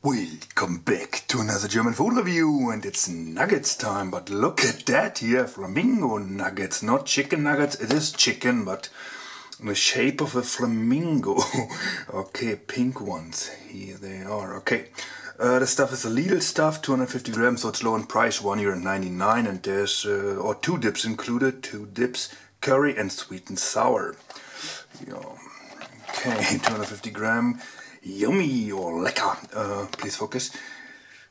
Welcome back to another German food review and it's nuggets time but look at that here flamingo nuggets not chicken nuggets it is chicken but in the shape of a flamingo okay pink ones here they are okay uh, the stuff is a Lidl stuff 250 grams so it's low in price 1 euro 99 and there's uh, or two dips included two dips curry and sweet and sour yeah. okay 250 gram yummy or lecker. Uh, please focus.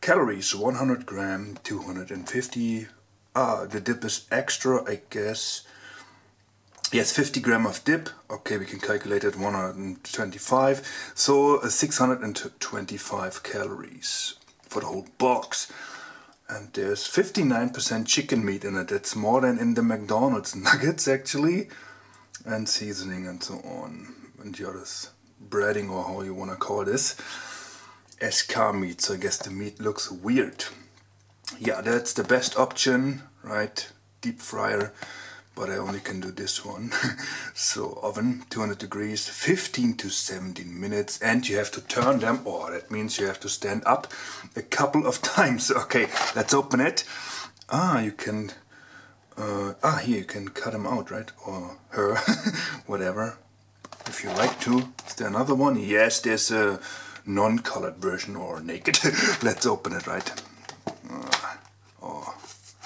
Calories 100 gram, 250. Ah, the dip is extra, I guess. Yes, 50 gram of dip. Okay, we can calculate it 125. So uh, 625 calories for the whole box. And there's 59% chicken meat in it. That's more than in the McDonald's nuggets actually. And seasoning and so on. And the others breading or how you want to call this SK meat so I guess the meat looks weird. Yeah that's the best option right? Deep fryer but I only can do this one. So oven 200 degrees 15 to 17 minutes and you have to turn them or that means you have to stand up a couple of times. Okay let's open it. Ah you can uh, ah here you can cut them out right? Or her whatever if you like to. Is there another one? Yes, there's a non-colored version or naked. Let's open it, right? Uh, oh,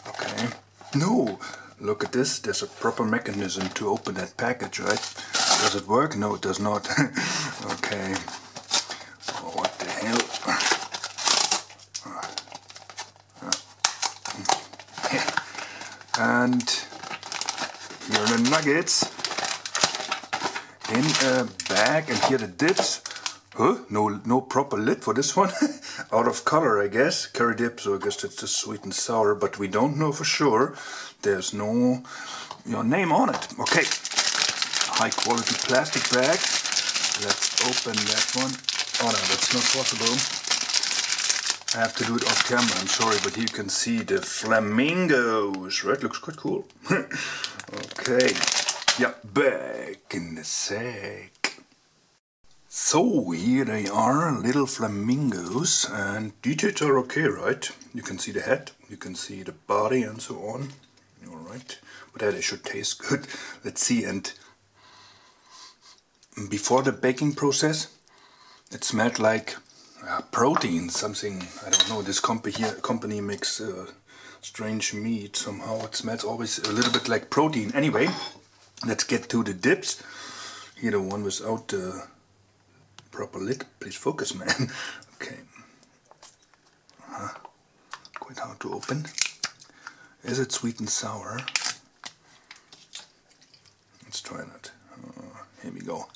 okay. No, look at this. There's a proper mechanism to open that package, right? Does it work? No, it does not. okay. Oh, what the hell? Uh, uh, hmm. and here are the nuggets in a bag and here the dips. Huh? No, no proper lid for this one. Out of color, I guess. Curry dip, so I guess it's just sweet and sour, but we don't know for sure. There's no your name on it. Okay, high quality plastic bag. Let's open that one. Oh no, that's not possible. I have to do it off camera, I'm sorry, but you can see the flamingos. Right, looks quite cool. okay, yeah, back in the sack. So here they are, little flamingos, and details are okay, right? You can see the head, you can see the body and so on. Alright, but that should taste good. Let's see, and before the baking process, it smelled like uh, protein, something, I don't know, this company, here, company makes uh, strange meat somehow. It smells always a little bit like protein. Anyway, Let's get to the dips. Here the one without the proper lid. Please focus, man. okay. Uh -huh. Quite hard to open. Is it sweet and sour? Let's try that. Uh, here we go.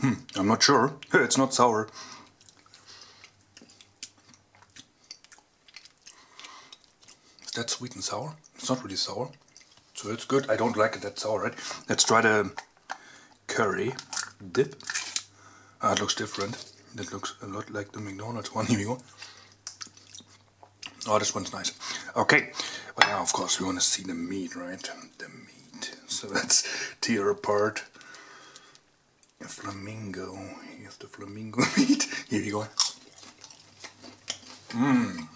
Hmm, I'm not sure. It's not sour. Is that sweet and sour? It's not really sour. So it's good. I don't like it that sour, right? Let's try the curry dip. Ah, it looks different. It looks a lot like the McDonald's one. Here we go. Oh, this one's nice. Okay, but now of course we want to see the meat, right? The meat. So let's tear apart a flamingo. Here's the flamingo meat. Here we go. Mmm.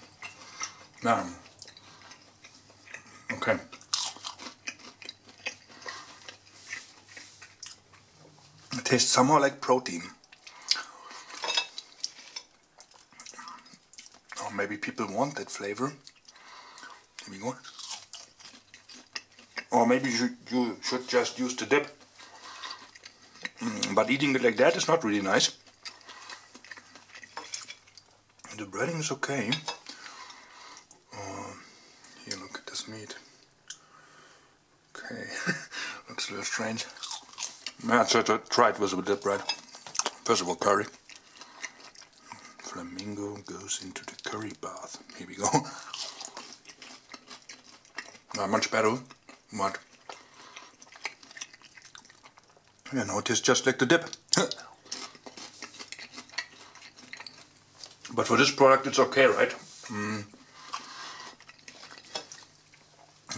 Now, Okay. It tastes somehow like protein. Or maybe people want that flavor. Here we go. Or maybe you should, you should just use the dip. Mm, but eating it like that is not really nice. The breading is okay. Uh, here, look at this meat. Okay, strange. So to try it with a dip, right? First of all, curry. Flamingo goes into the curry bath. Here we go. Not much better, but you know, it is just like the dip. but for this product, it's okay, right? Mm.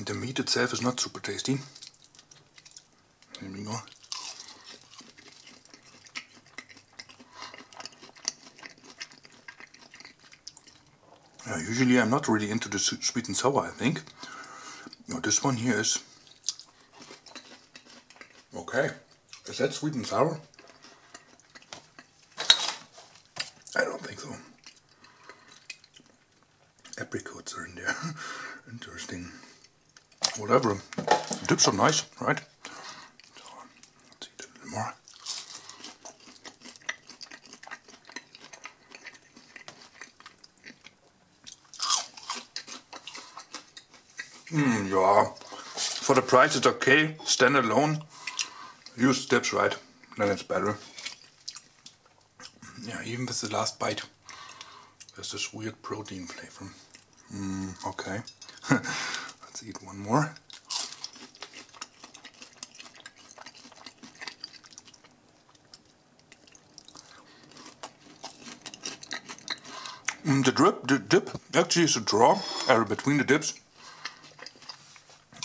The meat itself is not super tasty anymore. Yeah, usually I'm not really into the sweet and sour, I think. This one here is... Okay, is that sweet and sour? I don't think so. Apricots are in there. Interesting. Whatever. Dips are nice, right? Mm, yeah, for the price it's okay, stand alone. Use dips right, then it's better. Yeah, even with the last bite, there's this weird protein flavor. Mm, okay, let's eat one more. Mm, the drip, the dip actually is a draw uh, between the dips.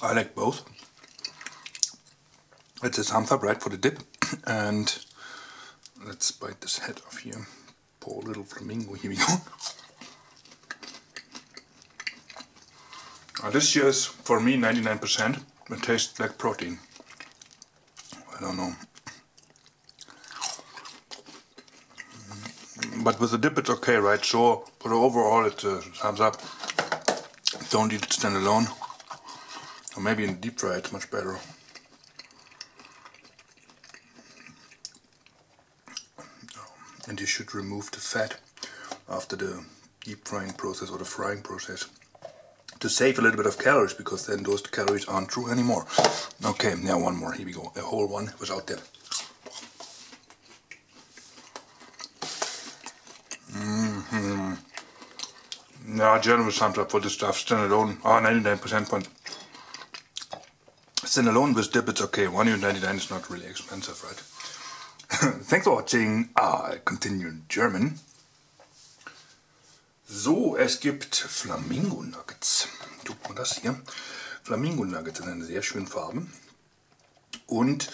I like both. It's a thumbs up right for the dip and let's bite this head off here. Poor little flamingo, here we go. Now this is for me 99%. It tastes like protein. I don't know. But with the dip it's okay, right? So, but overall it's a thumbs up. Don't eat it stand alone. Or maybe in deep fry it's much better. And you should remove the fat after the deep frying process or the frying process to save a little bit of calories because then those calories aren't true anymore. Okay, now one more. Here we go. A whole one without dip. Mm-hmm. Yeah, generous thumbs up for this stuff. Standalone. Ah, 99% point. Standalone with dip, it's okay. 1.99 is not really expensive, right? Thanks for watching. Ah, I continue in German. So, es gibt Flamingo Nuggets. Guck mal das hier. Flamingo Nuggets in einer sehr schönen Farben. Und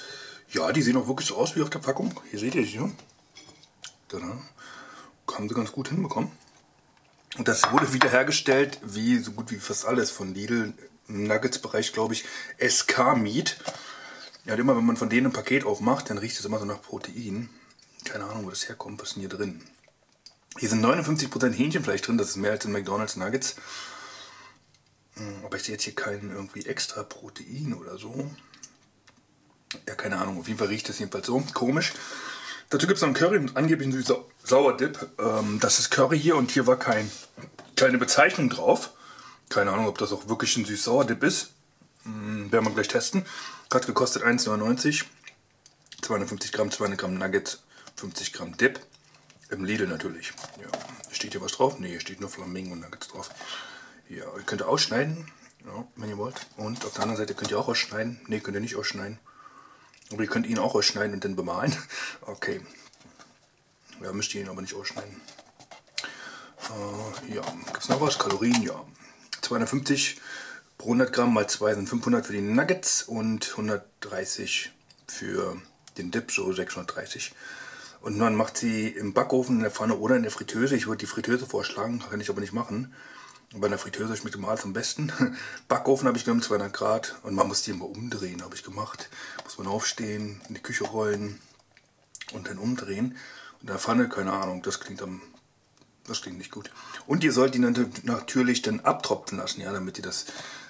ja, die sehen auch wirklich so aus wie auf der Packung. Hier seht ihr sie schon. Da haben sie ganz gut hinbekommen. Und das wurde wiederhergestellt, wie so gut wie fast alles von Lidl Nuggets-Bereich, glaube ich, SK Meat. Ja, immer wenn man von denen ein Paket aufmacht, dann riecht es immer so nach Protein. Keine Ahnung, wo das herkommt. Was ist denn hier drin? Hier sind 59% Hähnchenfleisch drin, das ist mehr als in McDonald's Nuggets. Hm, aber ich sehe jetzt hier kein irgendwie extra Protein oder so. Ja, keine Ahnung. Auf jeden Fall riecht das jedenfalls so. Komisch. Dazu gibt es noch einen Curry, angeblich einen Sa Sauerdip. Ähm, das ist Curry hier und hier war kein, keine Bezeichnung drauf. Keine Ahnung, ob das auch wirklich ein süß-sauer-Dip ist. Hm, werden wir gleich testen. Hat gekostet 1,99. 250 Gramm, 200 Gramm Nuggets, 50 Gramm Dip. Im Lidl natürlich. Ja. Steht hier was drauf? Ne, hier steht nur Flamingo Nuggets drauf. Ja, ihr könnt ausschneiden, ja, wenn ihr wollt. Und auf der anderen Seite könnt ihr auch ausschneiden. Ne, könnt ihr nicht ausschneiden. Aber ihr könnt ihn auch ausschneiden und dann bemalen. Okay. Ja, müsst ihr ihn aber nicht ausschneiden. Äh, ja, gibt es noch was? Kalorien, ja. 250 pro 100 Gramm mal 2 sind 500 für die Nuggets und 130 für den Dip, so 630. Und man macht sie im Backofen, in der Pfanne oder in der Fritteuse. Ich würde die Fritteuse vorschlagen, kann ich aber nicht machen. Bei der Fritteuse schmeckt immer alles am besten. Backofen habe ich genommen, 200 Grad. Und man muss die immer umdrehen, habe ich gemacht. Muss man aufstehen, in die Küche rollen und dann umdrehen. Und in der Pfanne, keine Ahnung, das klingt am das klingt nicht gut. Und ihr sollt die natürlich dann abtropfen lassen, ja, damit ihr das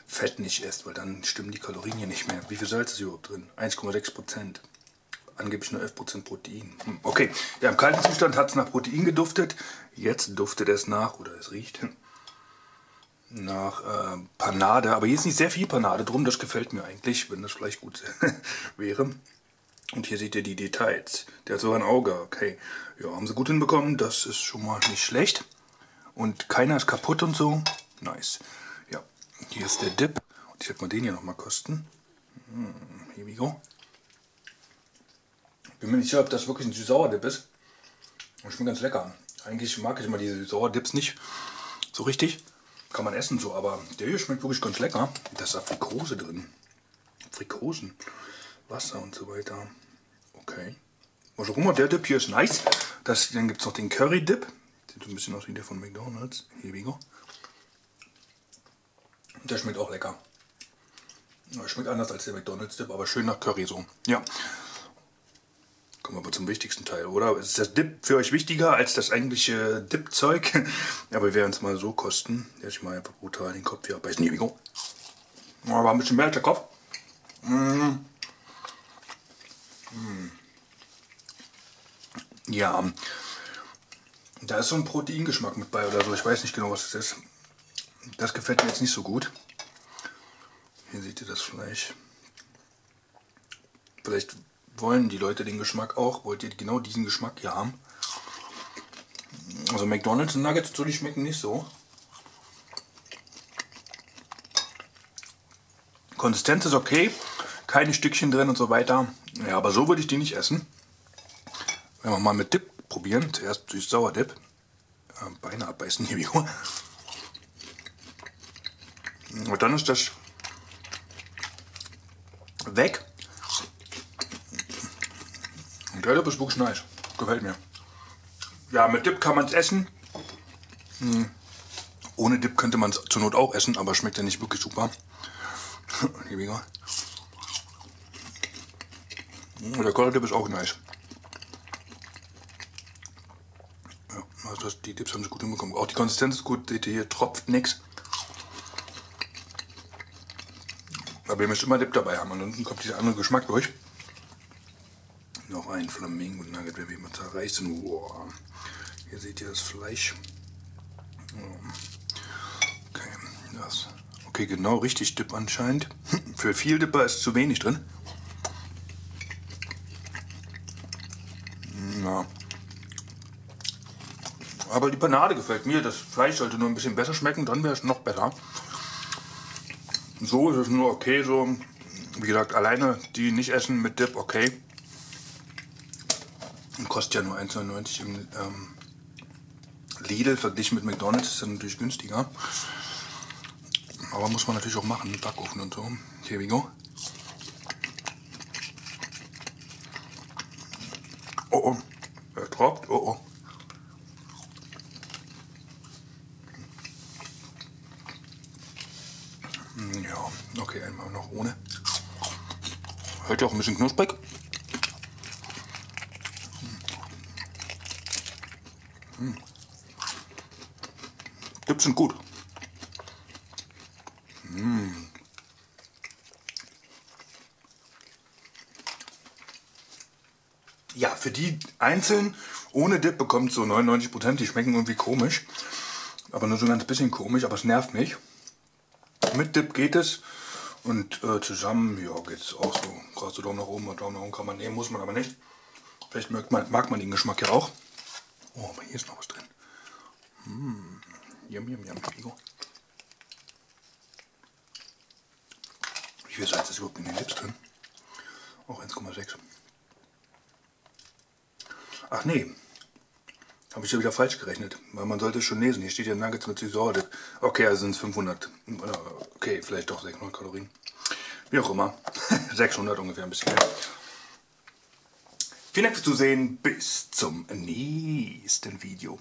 Fett nicht esst, weil dann stimmen die Kalorien hier nicht mehr. Wie viel Salz ist überhaupt drin? 1,6 Prozent. Angeblich nur 11 Prozent Protein. Hm, okay, ja, im kalten Zustand hat es nach Protein geduftet. Jetzt duftet es nach, oder es riecht nach äh, Panade. Aber hier ist nicht sehr viel Panade drum, das gefällt mir eigentlich, wenn das vielleicht gut wäre. Und hier seht ihr die Details. Der hat sogar ein Auge, okay. Ja, haben sie gut hinbekommen, das ist schon mal nicht schlecht. Und keiner ist kaputt und so. Nice. Ja, hier ist der Dip. Und ich werde mal den hier nochmal kosten. Hm, here we go. Bin mir nicht sicher, ob das wirklich ein Süß-Sauer-Dip ist. Und schmeckt ganz lecker. Eigentlich mag ich immer diese Süß-Sauer-Dips nicht so richtig. Kann man essen so, aber der hier schmeckt wirklich ganz lecker. Da ist Aprikose drin. Aprikosen. Wasser und so weiter. Okay. Was auch immer, der Dip hier ist nice. Das, dann gibt es noch den Curry Dip. Sieht so ein bisschen aus wie der von McDonalds. Go. Der schmeckt auch lecker. Schmeckt anders als der McDonalds Dip, aber schön nach Curry so. Ja. Kommen wir aber zum wichtigsten Teil, oder? Ist das Dip für euch wichtiger als das eigentliche Dip-Zeug? aber wir werden es mal so kosten. Jetzt ich mal einfach brutal den Kopf hier abbeißen. Hier we go. Aber ein bisschen mehr als der Kopf. Mmh. Mmh. Ja, da ist so ein Proteingeschmack mit bei oder so. Ich weiß nicht genau, was das ist. Das gefällt mir jetzt nicht so gut. Hier seht ihr das Fleisch. Vielleicht wollen die Leute den Geschmack auch. Wollt ihr genau diesen Geschmack hier haben? Also McDonalds Nuggets, so die schmecken nicht so. Konsistenz ist okay, keine Stückchen drin und so weiter. Ja, aber so würde ich die nicht essen. Wenn wir mal mit Dip probieren, zuerst süß-sauer Dip. Äh, Beine abbeißen hier, wie Und dann ist das weg. Und der Dip ist wirklich nice. Gefällt mir. Ja, mit Dip kann man es essen. Hm. Ohne Dip könnte man es zur Not auch essen, aber schmeckt ja nicht wirklich super. Hier wieder. Hm, der Dip ist auch nice. Ja, also die Dips haben sie gut hinbekommen. Auch die Konsistenz ist gut. Seht ihr hier, tropft nichts. Aber ihr müsst immer Dip dabei haben, ansonsten kommt dieser andere Geschmack durch. Noch ein Flamingo Nugget, wenn wir mal zerreißen. Wow. Hier seht ihr das Fleisch. Okay, das. Okay, genau richtig Dip anscheinend. Für viel Dipper ist zu wenig drin. Aber die Panade gefällt mir. Das Fleisch sollte nur ein bisschen besser schmecken, dann wäre es noch besser. So ist es nur okay, so. Wie gesagt, alleine die nicht essen mit Dip, okay. Kostet ja nur 1,99 im ähm, Lidl verglichen mit McDonalds ist dann natürlich günstiger. Aber muss man natürlich auch machen Backofen und so. Here we go. Oh oh, er tropft, oh oh. Okay, einmal noch ohne. Hört ja auch ein bisschen knusprig. Hm. Dips sind gut. Hm. Ja, für die einzeln ohne Dip bekommt so 99 Prozent. Die schmecken irgendwie komisch. Aber nur so ein ganz bisschen komisch, aber es nervt mich. Mit Dip geht es. Und äh, zusammen, ja, geht es auch so. Gerade so Daumen nach oben und Daumen nach unten kann man nehmen, muss man aber nicht. Vielleicht mag man, mag man den Geschmack ja auch. Oh, aber hier ist noch was drin. Mmh. Yum, yum, yum. Wie viel Salz ist überhaupt in den Lips drin? Auch 1,6. Ach nee, habe ich ja wieder falsch gerechnet, weil man sollte schon lesen. Hier steht ja Nuggets mit Süßsäure. Okay, also sind es 500. Okay, vielleicht doch 600 Kalorien. Wie auch immer. 600 ungefähr, ein bisschen mehr. Vielen Dank fürs Zusehen. Bis zum nächsten Video.